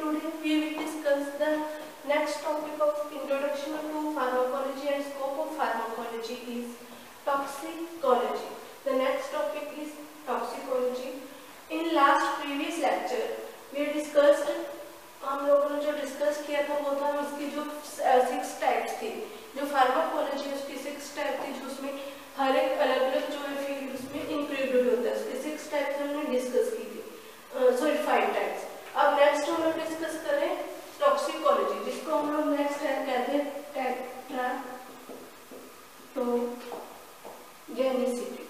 Today we will discuss the next topic of introduction to pharmacology and scope of pharmacology is toxicology. The next topic is toxicology. In last previous lecture we discussed हम लोगों ने जो discuss किया था वो था उसकी जो सिक्स टाइप्स थी जो फार्माकोलॉजी उसकी सिक्स टाइप थी जो उसमें हर एक अलग अलग जो है फ़ील्ड उसमें इंक्लूडेड होता है उसकी सिक्स टाइप्स हमने डिस्कस की थी सॉरी फाइव टाइप्स अब नेक्स्ट हम लोग डिस्कस करें टॉक्सिकोलॉजी जिसको हम लोग नेक्स्ट टाइप कहते हैं टेट्रा तो जेनिसिटी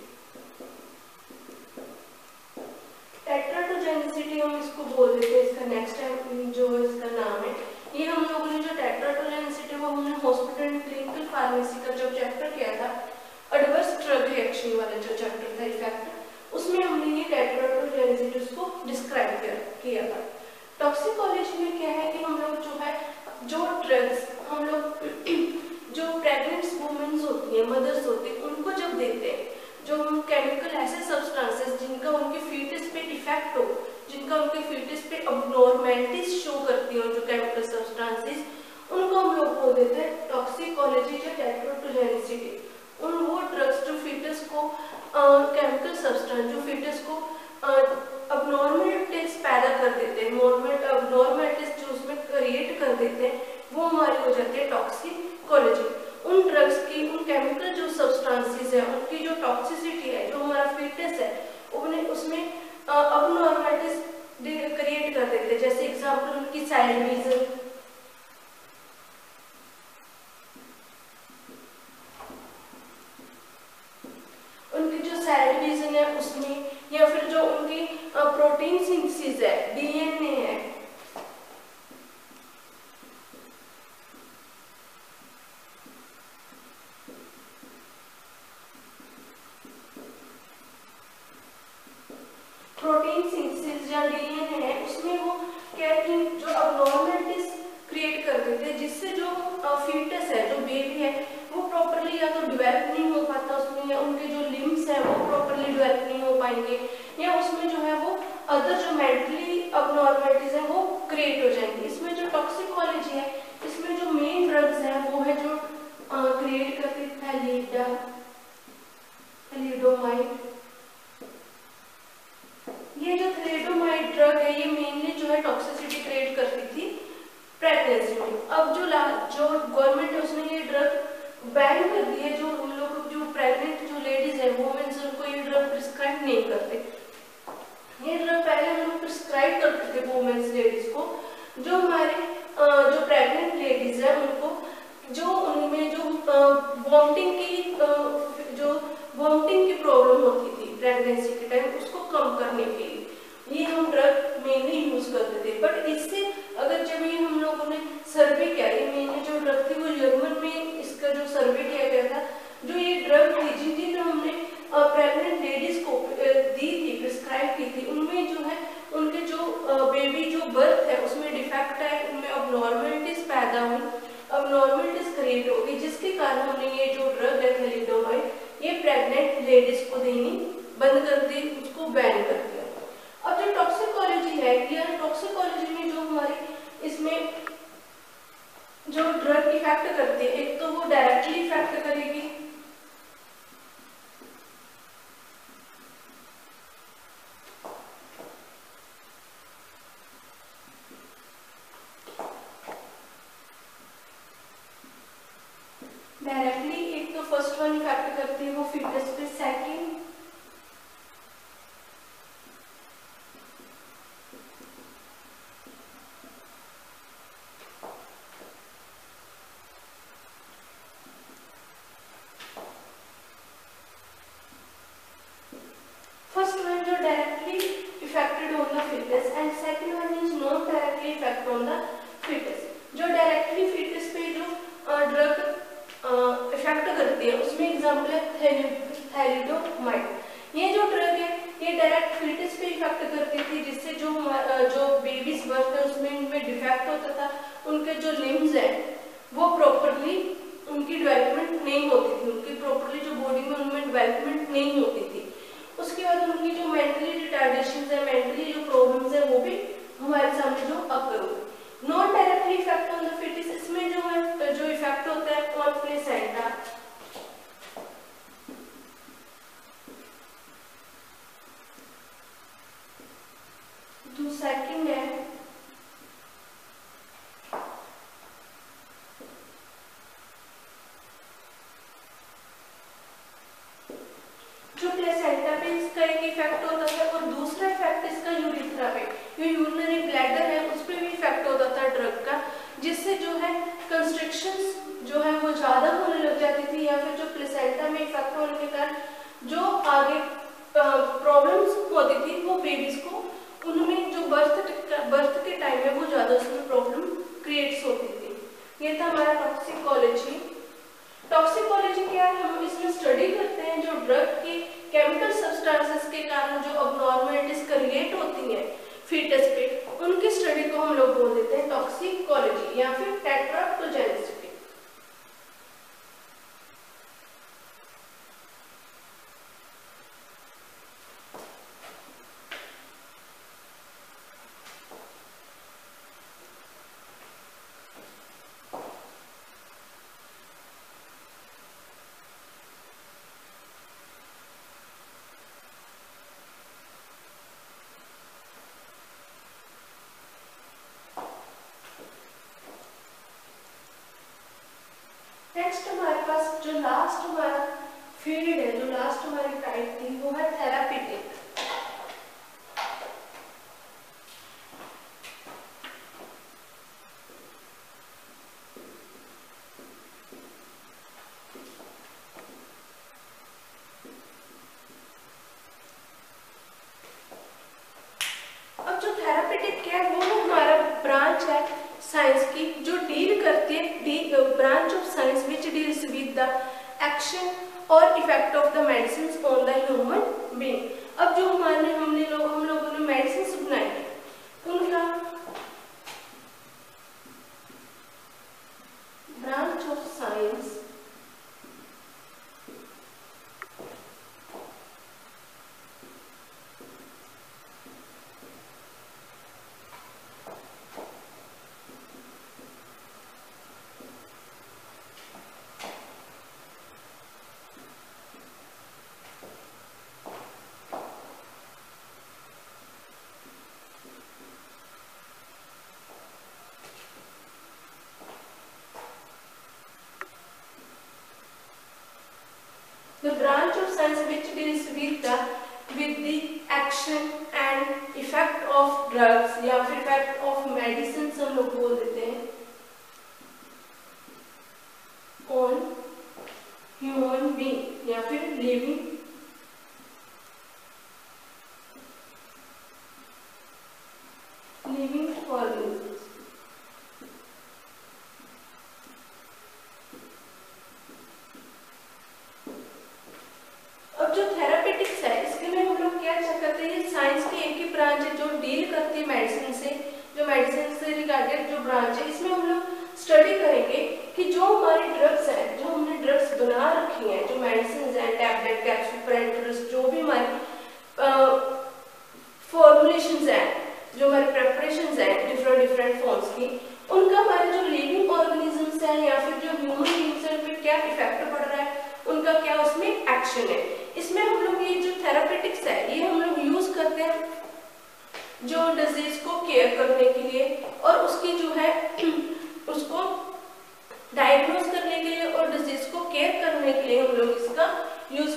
टेट्राटोजेनिसिटी हम इसको बोल देते हैं, इसका नेक्स्ट टाइम जो इसका नाम है, ये हम लोगों ने जो टेट्राटोजेनिसिटी वो हमने हॉस्पिटल एंड क्लिनिकल फार्मेसी का जो चैप्टर किया था एडवर्स ड्रग रिएक्शन वाला जो चैप्टर था इफ़ेक्ट उसमें हमने ये टेट्राटोजेनिसिटी को डिस्क्राइब किया था। टॉक्सिकोलॉजी में क्या है कि हम लोग जो है, जो ड्रग्स हम लोग जो प्रेग्नेंट वुमेन्स होती हैं मदर्स होती हैं, उनको जब देते हैं, जो केमिकल ऐसे सब्सटेंसेस जिनका उनके फीटस पे इफ़ेक्ट हो, जिनका उनके फीटस पे अबनॉर्मेलिटीज शो करती हो जो केमिकल सब्सटेंसेस उनको हम लोग बोल देते हैं टॉक्सिकोलॉजी या टेट्रोटोजेनिसिटी उन वो ड्रग्स जो फीटस को केमिकल सब्सटेंस जो फीटस को अब नॉर्मल टेस्ट पैदा कर देते हैं। नॉर्मल अब नॉर्मल टेस्ट जो उसमें क्रिएट कर देते हैं वो हमारी हो जाती है टॉक्सिकोलॉजी उन ड्रग्स की उन केमिकल जो सब्सटेंसेस है उनकी जो टॉक्सिसिटी है जो हमारा फिटनेस है उन्हें उसमें अबनॉर्मलिटीज क्रिएट कर देते हैं जैसे एग्जांपल उनकी साइड रीजन उनकी जो सेल डिवीज़न है उसमें या फिर जो उनकी प्रोटीन सिंथेसिस है डीएनए है प्रोटीन सिंथेसिस या डीएनए है उसमें वो क्या कि जो अबनॉर्मलिटीज क्रिएट कर देते हैं जिससे जो फीटस है जो बेबी है वो प्रॉपरली या तो डेवलप नहीं हो पाता उसमें या उनके जो लिम्स है वो प्रॉपरली डेवलप नहीं हो पाएँगे। या उसमें जो है वो अदर जो मेंटली अबनॉर्मलिटीज है वो क्रिएट हो जाएँगी। इसमें जो टॉक्सिकोलॉजी है, इसमें जो मेन ड्रग्स है, वो है जो क्रिएट करती थैलीडोमाइड ये जो थ्रेडोमाइड ड्रग है, ये मेनली जो है टॉक्सिसिटी क्रिएट करती थी प्रेगनेंसी में। अब जो जो गवर्नमेंट है उसने ये ड्रग बैन कर दी है, जो जो प्रेग्नेंट जो लेडीज़ है वुमेन्स उनको ये ड्रग प्रिस्क्राइब नहीं करते। ये ड्रग पहले हम लोग प्रिस्क्राइब करते थे वुमेन्स लेडीज़ को। जो हमारे जो प्रेग्नेंट लेडीज़ है, उनको जो उनमें जो वॉमिटिंग की जो वॉमिटिंग की प्रॉब्लम होती थी प्रेगनेंसी के टाइम उसको कम करने के लिए ये हम ड्रग मेनली यूज़ करते थे बट इससे अगर जब ये हम लोगों ने सर्वे किया ये मेनली जो ड्रग थी वो जर्मन में इसका जो सर्वे किया गया था जो ये ड्रग थी जिन जिन हमने प्रेग्नेंट लेडीज़ को दी थी प्रिस्क्राइब की थी उनमें जो है उनके जो बेबी जो बर्थ है उसमें डिफेक्ट है उनमें अब नॉर्मलिटीज पैदा हुई अब नॉर्मलिटीज क्रिएट होगी जिसके कारण हमने ये जो ड्रग है थैलिडोमाइड ये प्रेग्नेंट लेडीज़ को देनी बंद कर दी उसको बैन कर दिया अब जो टॉक्सिकोलॉजी है क्लियर टॉक्सिकोलॉजी में जो हमारी इसमें जो ड्रग इफ़ेक्ट करती है एक तो वो डायरेक्टली इफ़ेक्ट करेगी डायरेक्टली एक तो फ़र्स्ट वन इफ़ेक्ट करती है वो फिटनेस पे सेकंड है टॉक्सिकोलॉजी टॉक्सिकोलॉजी क्या है? हम इसमें स्टडी करते हैं जो ड्रग की केमिकल सब्सटेंसेस के कारण जो अबनॉर्मेलिटीज क्रिएट होती हैं फीटस पे, उनकी स्टडी को हम लोग बोल देते हैं टॉक्सिकोलॉजी या फिर टेट्राप्टोजेनेसिस जो लास्ट हमारा फ़ील्ड है जो लास्ट हमारी टाइप थी वो है थेरापीटिक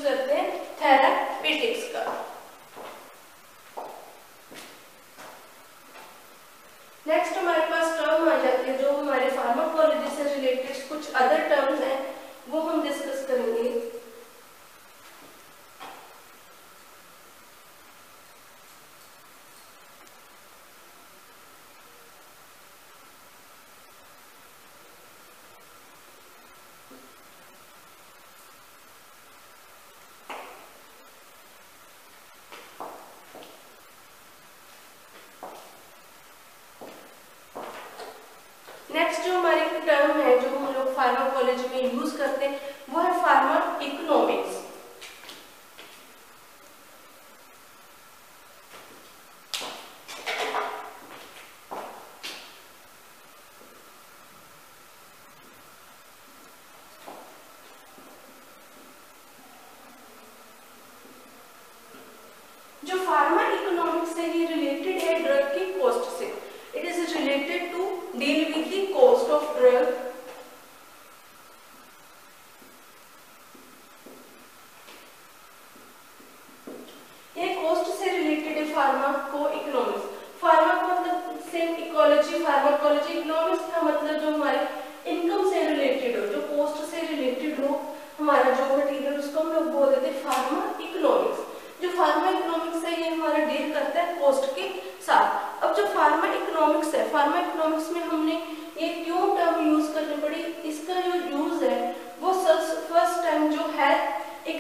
करते हैं थेरापीटिक्स का। नेक्स्ट हमारे पास टर्म आ जाती है जो हमारे फार्माकोलॉजी से रिलेटेड कुछ अदर टर्म्स हैं, वो हम डिस्कस करेंगे।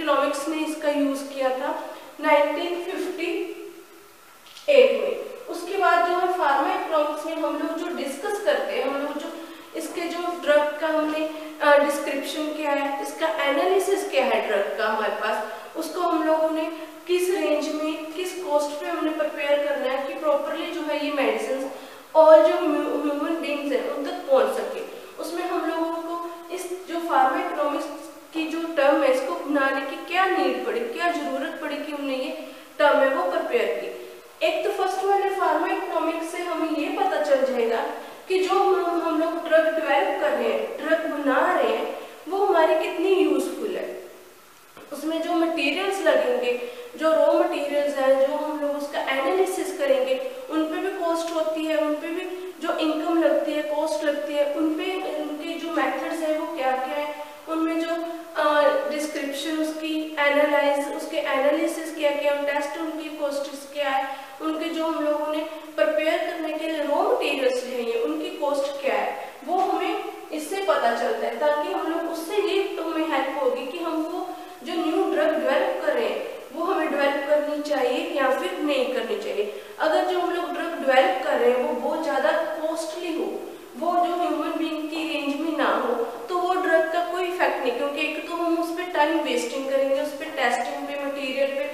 इकोनॉमिक्स ने इसका यूज़ किया था 1958 में। उसके बाद जो है फार्मा इकोनॉमिक्स में हम लोग जो डिस्कस करते हैं, हम लोग जो इसके जो ड्रग का हमने डिस्क्रिप्शन क्या है, इसका एनालिसिस क्या है ड्रग का हमारे पास, उसको हम लोगों ने किस रेंज में, किस कॉस्ट पे हमने प्रिपेयर करना है कि प्रॉपरली जो है ये मेडिसिन और जो ह्यूमन बींग्स है, उन तक पहुँच सके। उसमें हम लोगों को इस जो फार्मा इकोनॉमिक्स टर्म है इसको बनाने की क्या नीड पड़ी, क्या ज़रूरत पड़ी कि हमने ये टर्म है वो प्रिपेयर की? एक तो फ़र्स्ट वाले फार्मा इकोनॉमिक्स से हमें ये पता चल जाएगा कि जो हम हम लोग ड्रग डेवलप कर रहे हैं ड्रग बना रहे हैं, वो हमारी कितनी यूजफुल है। उसमें जो मटेरियल्स लगेंगे, जो रॉ मटेरियल्स हैं, जो हम लोग उसका एनालिसिस करेंगे, उन पे भी कॉस्ट होती है उन पे भी जो इनकम लगती है कॉस्ट लगती है उन पे उनके जो मेथड्स है वो क्या क्या है उनमें जो डिस्क्रिप्शन उसकी एनालाइज उसके एनालिसिस क्या क्या टेस्ट उनकी कॉस्ट क्या है उनके जो हम लोगों ने प्रिपेयर करने के लिए रॉ मटेरियल्स चाहिए उनकी कॉस्ट क्या है वो हमें इससे पता चलता है ताकि हम लोग उससे ये तो हमें हेल्प होगी कि हम वो जो न्यू ड्रग डेवलप कर रहे हैं वो हमें डेवलप करनी चाहिए या फिर नहीं करनी चाहिए अगर जो हम लोग ड्रग डेवलप कर रहे हैं वो बहुत ज़्यादा कॉस्टली हो वो जो ह्यूमन बींग की रेंज में ना हो तो वो ड्रग का कोई इफ़ेक्ट नहीं क्योंकि एक तो हम उस पर टाइम वेस्टिंग करेंगे उस पर टेस्टिंग पे मटीरियल पे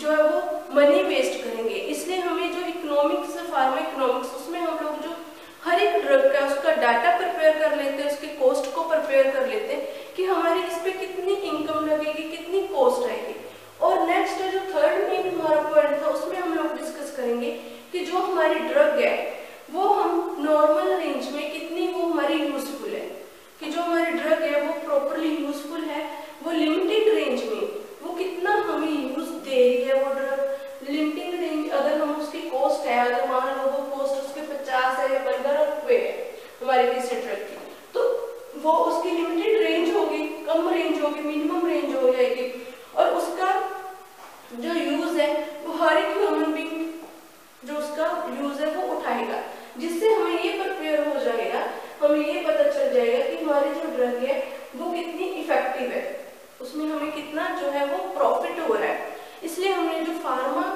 जो है वो मनी वेस्ट करेंगे इसलिए हमें जो इकोनॉमिक्स फार्मा इकोनॉमिक्स उसमें हम लोग जो हर एक ड्रग का उसका डाटा प्रिपेयर कर लेते उसके कॉस्ट को प्रिपेयर कर लेते कि हमारी इस पर कितनी इनकम लगेगी, कितनी कॉस्ट आएगी। और नेक्स्ट जो थर्ड मेन हमारा पॉइंट था, उसमें हम लोग डिस्कस करेंगे कि जो हमारी ड्रग है, वो हम नॉर्मल रेंज में कितनी वो हमारी यूजफुल है। कि जो हमारी ड्रग है, वो प्रॉपरली यूजफुल है, वो लिमिटेड रेंज में, वो कितना हमें यूज़ दे रही है वो ड्रग लिमिटेड रेंज अगर हम उसकी कॉस्ट है, अगर मान लो वो कॉस्ट उसके पचास है या पंद्रह रुपए है हमारे किसी ड्रग की तो वो उसकी लिमिटेड रेंज होगी, कम रेंज होगी मिनिमम रेंज हो जाएगी। और उसका जो यूज़ है, वो हर एक ह्यूमन बींग जो उसका यूज़ है, वो उठाएगा। जिससे हमें ये प्रिपेयर हो जाएगा, हमें ये पता चल जाएगा कि हमारी जो ड्रग है, वो कितनी इफ़ेक्टिव है। उसमें हमें कितना जो है, वो प्रॉफिट हो रहा है। इसलिए हमने जो फार्मा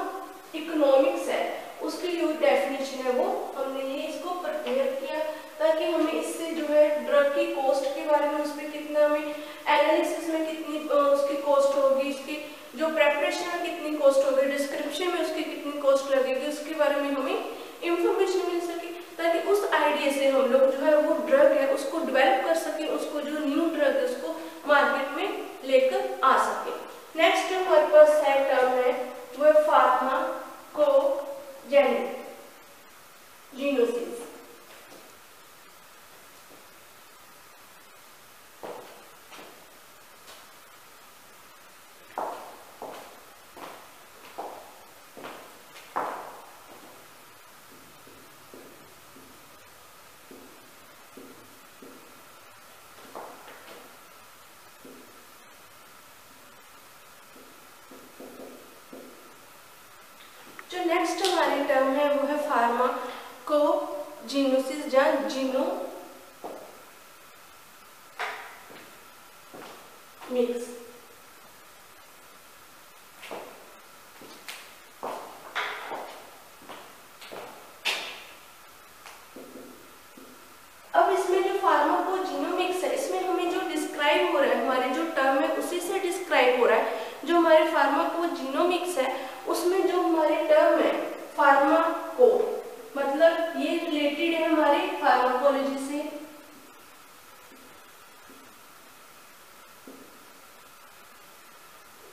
इकोनॉमिक्स है, उसकी जो डेफिनेशन है वो ताकि हमें इससे जो है ड्रग की कॉस्ट के बारे में उसमें कितना हमें एनालिसिस में कितनी उसकी कॉस्ट होगी, इसकी जो प्रेपरेशन में कितनी कॉस्ट होगी डिस्क्रिप्शन में उसकी कितनी कॉस्ट लगेगी, उसके बारे में हमें इंफॉर्मेशन मिल सके, ताकि उस आइडिया से हम लोग जो है वो ड्रग है, उसको डेवलप कर सके, उसको जो न्यू ड्रग है, उसको मार्केट में लेकर आ सके। नेक्स्ट हमारे पास है टर्म है, वो फार्मा को जेनिक जीनोसिस टर्म है वो है फार्मा को जीनोसिस या जीनो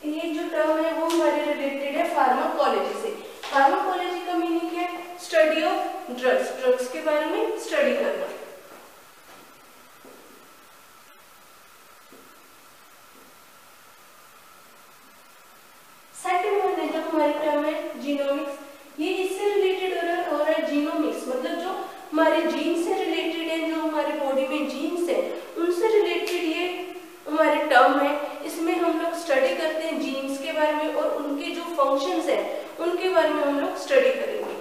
हमारे रिलेटेड है फार्माकोलॉजी से। फार्माकोलॉजी का मीनिंग है? स्टडी ऑफ़ ड्रग्स ड्रग्स के बारे में स्टडी ये हमारे जीन से रिलेटेड है जो हमारे बॉडी में जीन्स है उनसे रिलेटेड ये हमारे टर्म है इसमें हम लोग स्टडी करते हैं जीन्स के बारे में और उनके जो फ़ंक्शंस है उनके बारे में हम लोग स्टडी करेंगे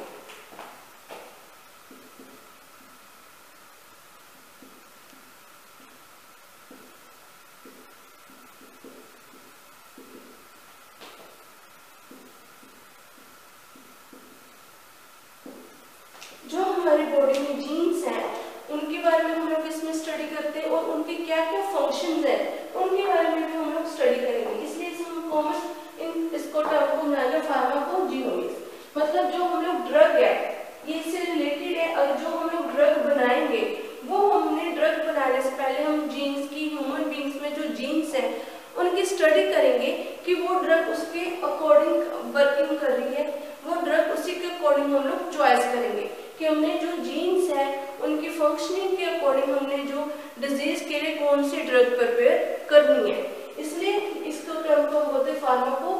जो हमारी बॉडी में जीन्स हैं, उनके बारे में हम लोग इसमें स्टडी करते हैं और उनके क्या क्या फ़ंक्शंस हैं, उनके बारे में भी हम लोग स्टडी करेंगे। इसलिए इसमें कॉमन इन इसको टर्म को बनाया फार्माकोजीनोमिक्स मतलब जो हम लोग ड्रग है, ये इससे रिलेटेड है, और जो हम लोग ड्रग बनाएँगे, वो हमने ड्रग बनाने से पहले हम जीन्स की ह्यूमन बींग्स में जो जीन्स है, उनकी स्टडी करेंगे कि वो ड्रग उसके अकॉर्डिंग वर्किंग कर रही है, वो ड्रग उसी के अकॉर्डिंग हम लोग चॉइस करेंगे। कि हमने जो जीन्स है, उनकी फंक्शनिंग के अकॉर्डिंग हमने जो डिज़ीज़ के लिए कौन सी ड्रग प्रिपेयर करनी है। इसलिए इसको टर्म को बोलते फार्माको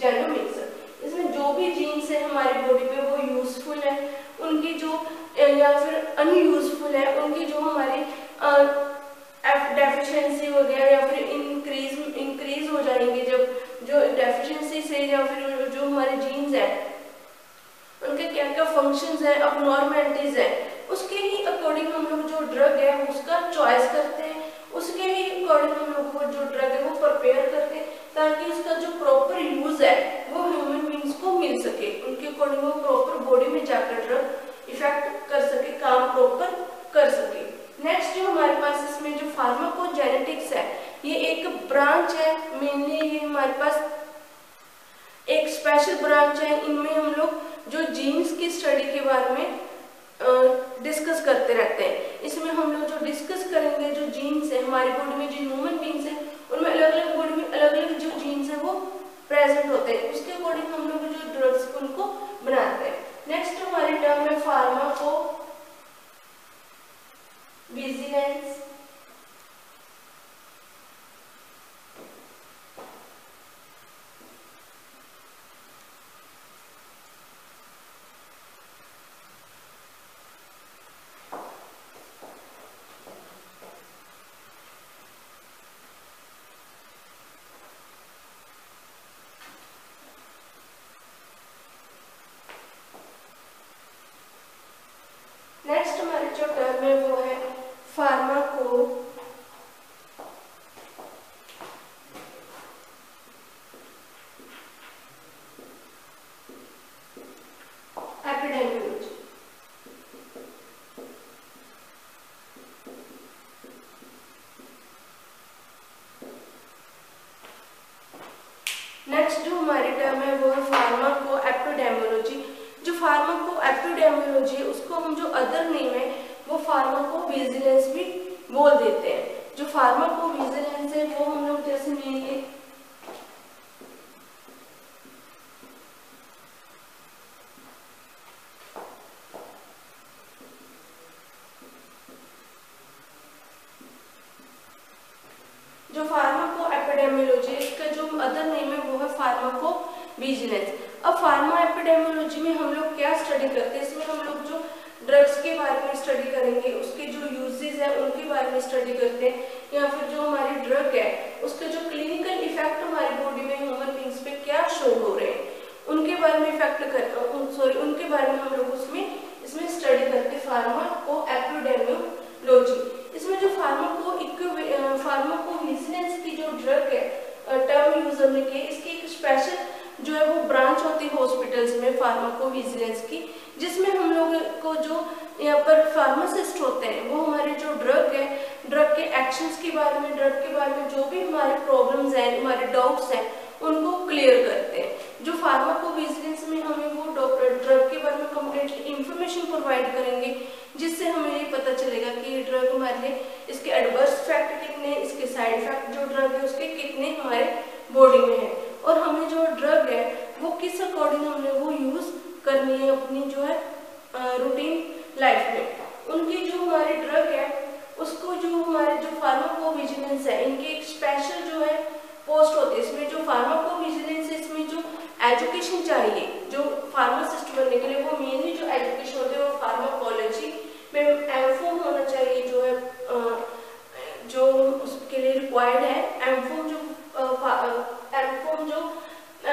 जेनोमिक्स इसमें जो भी जीन्स है हमारी बॉडी में वो यूजफुल है। उनकी जो, या फिर अनयूजफुल है, उनकी जो हमारी डेफिशिएंसी वगैरह या फिर इंक्रीज इंक्रीज हो जाएँगे जब जो डेफिशिएंसी से या फिर जो हमारे जीन्स है उनके क्या क्या फ़ंक्शंस है अब नॉर्मेलिटीज है, उसके ही अकॉर्डिंग हम लोग जो ड्रग है, उसका चॉइस करते हैं, उसके ही अकॉर्डिंग हम लोग जो ड्रग है, वो प्रिपेयर करते हैं, ताकि उसका जो प्रॉपर यूज़ है, वो ह्यूमन बींग्स को मिल सके। उनके अकॉर्डिंग वो प्रॉपर बॉडी में जाकर ड्रग इफ़ेक्ट कर सके, काम प्रॉपर कर सके। नेक्स्ट जो हमारे पास इसमें जो फार्माकोजेनेटिक्स है, ये एक ब्रांच है मेनली ये हमारे पास एक स्पेशल ब्रांच है, इनमें हम लोग जो जीन्स की स्टडी के बारे में डिस्कस करते रहते हैं। इसमें हम लोग जो डिस्कस करेंगे जो जीन्स है, हमारी बॉडी में जो ह्यूमन बींग्स हैं, उनमें अलग अलग बॉडी में अलग अलग जो जीन्स है, वो प्रेजेंट होते हैं। उसके अकॉर्डिंग हम लोग जो ड्रग्स उनको बनाते हैं नेक्स्ट हमारी टर्म है फार्मा को विजिलेंस नेक्स्ट जो हमारी टर्म है वो है फार्माको एपिडेमोलॉजी जो फार्माको एपिडेमोलॉजी है, उसको हम जो अदर नेम है, वो फार्माको विजिलेंस भी बोल देते हैं। जो फार्माको विजिलेंस है, वो हम लोग जैसे मेनली जो फार्माको एपिडेमियोलॉजी इसका जो अदर नेम है वो है फार्माको विजिलेंस अब फार्मा एपिडेमियोलॉजी में हम लोग क्या स्टडी करते हैं इसमें हम लोग जो ड्रग्स के बारे में स्टडी करेंगे उसके जो यूजेस है, उनके बारे में स्टडी करते हैं, या फिर जो हमारी ड्रग है, उसके जो क्लिनिकल इफ़ेक्ट हमारी बॉडी में ह्यूमन बींग्स पे क्या शो हो रहे हैं, उनके बारे में इफ़ेक्ट कर सॉरी उनके बारे में हम लोग उसमें, इसमें स्टडी करते फार्मा को एपिडेमियोलॉजी इसमें जो फार्माको फार्माको विजिलेंस की जो ड्रग है टर्म यूज़ हमने की इसकी एक स्पेशल जो है वो ब्रांच होती है हॉस्पिटल्स में फार्माको विजिलेंस की जिसमें हम लोग को जो यहाँ पर फार्मासिस्ट होते हैं, वो हमारे जो ड्रग है ड्रग के एक्शंस के बारे में ड्रग के बारे में जो भी हमारे प्रॉब्लम्स हैं, हमारे डाउट्स हैं, उनको क्लियर करते हैं। जो फार्माको विजिलेंस में हमें वो डॉक्टर ड्रग के बारे में कम्प्लीटली इंफॉर्मेशन प्रोवाइड करेंगे, जिससे हमें ये पता चलेगा कि ये ड्रग हमारे लिए, इसके एडवर्स इफ़ेक्ट कितने इसके साइड इफ़ेक्ट जो ड्रग है, उसके कितने हमारे बॉडी में है। और हमें जो ड्रग है, वो किस अकॉर्डिंग हमने वो यूज़ करनी है अपनी जो है रूटीन लाइफ में। उनकी जो हमारी ड्रग है, उसको जो हमारे जो फार्माको विजिलेंस है, इनकी एक स्पेशल जो है पोस्ट होती है। इसमें जो फार्माको विजिलेंस है, इसमें जो एजुकेशन चाहिए, जो फार्मासिस्ट बनने के लिए, वो मेनली जो एजुकेशन होती है, वो फार्माकोलॉजी में एम होना चाहिए, जो है जो उसके लिए रिक्वायर्ड है। एम जो एम जो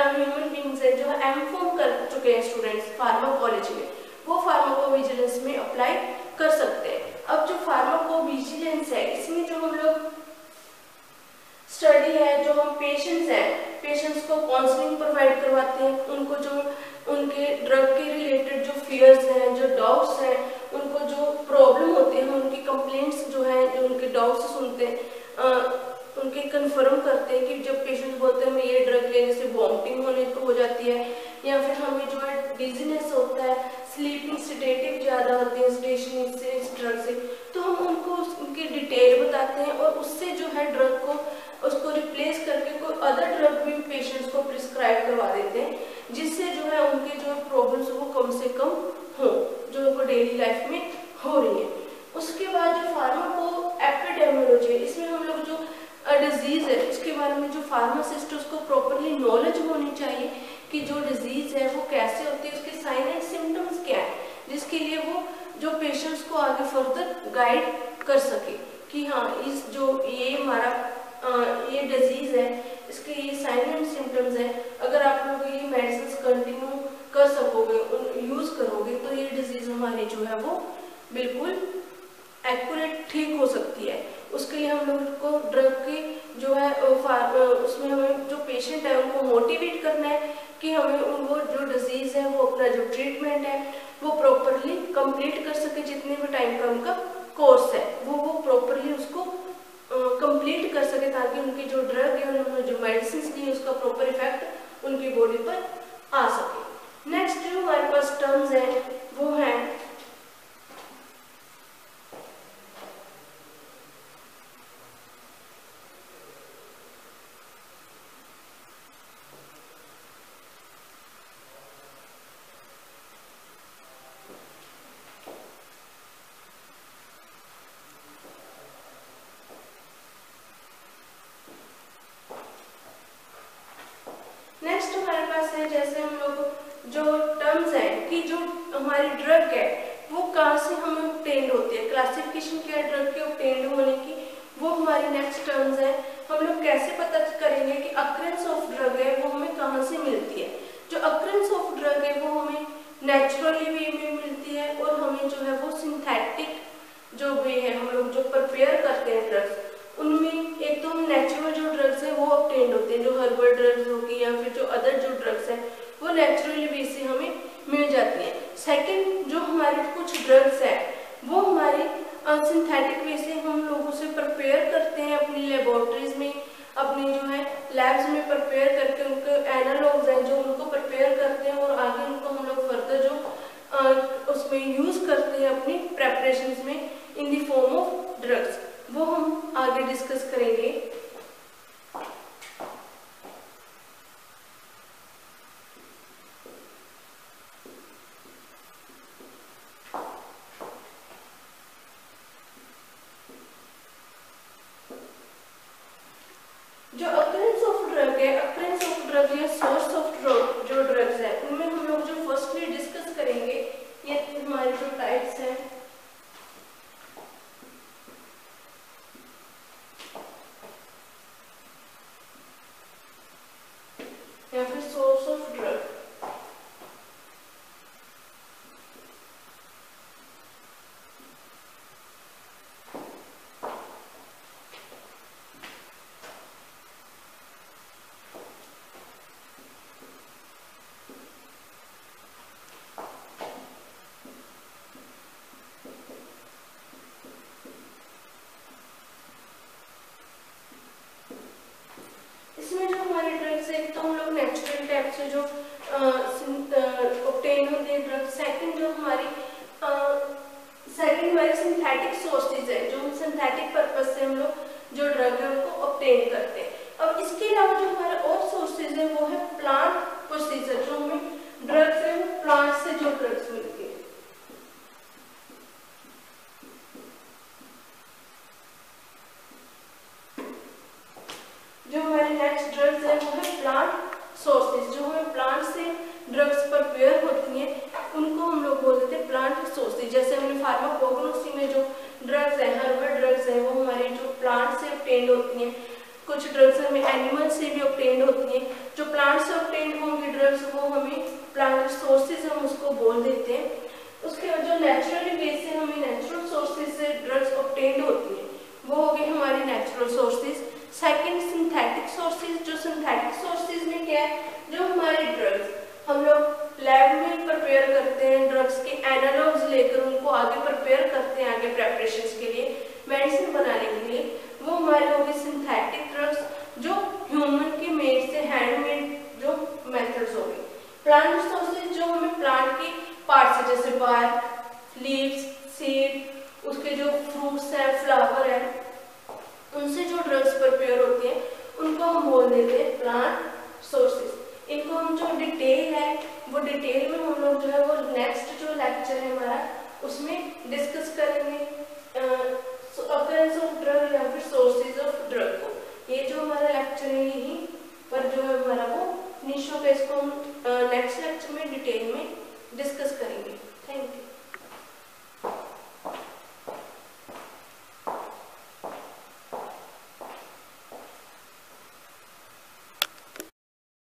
ह्यूमन बींग्स है जो एम फॉर्म कर चुके हैं स्टूडेंट्स फार्माकोलॉजी में। वो विजिलेंस में अप्लाई कर सकते हैं। अब जो विजिलेंस है, इसमें जो हम लोग स्टडी है, जो हम पेशेंट्स हैं पेशेंट्स को काउंसलिंग प्रोवाइड करवाते हैं। उनको जो, उनके ड्रग के रिलेटेड जो फियर्स हैं, जो डाउट्स हैं उनको जो प्रॉब्लम होते हैं उनकी कंप्लेंट्स जो है जो उनके डाउट्स सुनते हैं उनके कंफर्म करते हैं कि जब पेशेंट बोलते हैं हमें ये ड्रग लेने से वॉमिटिंग होने को हो जाती है या फिर हमें जो है डिजीनेस होता है स्लीपिंग सिडेटिव ज़्यादा होते हैं स्टेशन से इस ड्रग से तो हम उनको उनकी डिटेल बताते हैं और उससे जो है ड्रग को उसको रिप्लेस करके कोई अदर ड्रग भी पेशेंट्स को प्रिस्क्राइब करवा देते हैं जिससे जो है उनके जो प्रॉब्लम्स वो कम से कम हो जो उनको डेली लाइफ में हो रही है उसके बाद जो फार्माको एपिडेमोलॉजी इसमें हम लोग जो डिज़ीज़ है इसके बारे में जो फार्मासिस्ट उसको प्रॉपरली नॉलेज होनी चाहिए कि जो डिज़ीज़ है वो कैसे होती है उसके साइन एंड सिम्टम्स क्या है जिसके लिए वो जो पेशेंट्स को आगे फर्दर गाइड कर सके कि हाँ इस जो ये हमारा ये डिज़ीज़ है, इसके ये साइन एंड सिम्टम्स है। अगर आप लोग ये मेडिसिन कंटिन्यू कर सकोगे यूज़ करोगे तो ये डिज़ीज़ हमारी जो है वो बिल्कुल एक्यूरेट ठीक हो सकती है। उसके लिए हम लोग को ड्रग की जो है उसमें हमें जो पेशेंट है, उनको मोटिवेट करना है कि हमें वो जो डिज़ीज़ है, वो अपना जो ट्रीटमेंट है, वो प्रॉपरली कंप्लीट कर सके जितने भी टाइम का उनका कोर्स है। वो वो प्रॉपरली उसको कंप्लीट कर सके ताकि उनकी जो ड्रग है, उन्होंने जो मेडिसिन ली उसका प्रॉपर इफ़ेक्ट उनकी बॉडी पर आ सके। नेक्स्ट जो हमारे पास टर्म्स हैं, वो है हमारी ड्रग है। वो कहाँ से हम obtained होती है? क्लासिफिकेशन क्या है ड्रग के obtained होने की वो हमारी नेक्स्ट टर्म्स है। हम लोग कैसे पता करेंगे कि अक्रेंस ऑफ़ ड्रग है, वो हमें कहाँ से मिलती है? जो अक्रेंस ऑफ़ ड्रग है, वो हमें नेचुरली वे में मिलती है और हमें जो है वो सिंथेटिक जो वे है, हम लोग जो प्रिपेयर करते हैं ड्रग्स उनमें एक तो हम नेचुरल जो ड्रग्स है, वो ऑप्टेंड होते हैं। जो हर्बल ड्रग्स होगी या फिर जो अदर जो ड्रग्स हैं, वो नेचुरली वे से सिंथेटिक कुछ ड्रग्स हैं। वो हमारे सिंथेटिक वे से हम लोगों से प्रिपेयर करते हैं अपनी लेबोरेटरीज में अपनी जो है लैब्स में प्रिपेयर करके उनके एनालॉग्स हैं जो उनको प्रिपेयर करते हैं और आगे उनको हम लोग फर्दर जो आ, उसमें यूज़ करते हैं अपनी प्रेपरेशन में in the form of drugs वो हम आगे डिस्कस करेंगे। professor between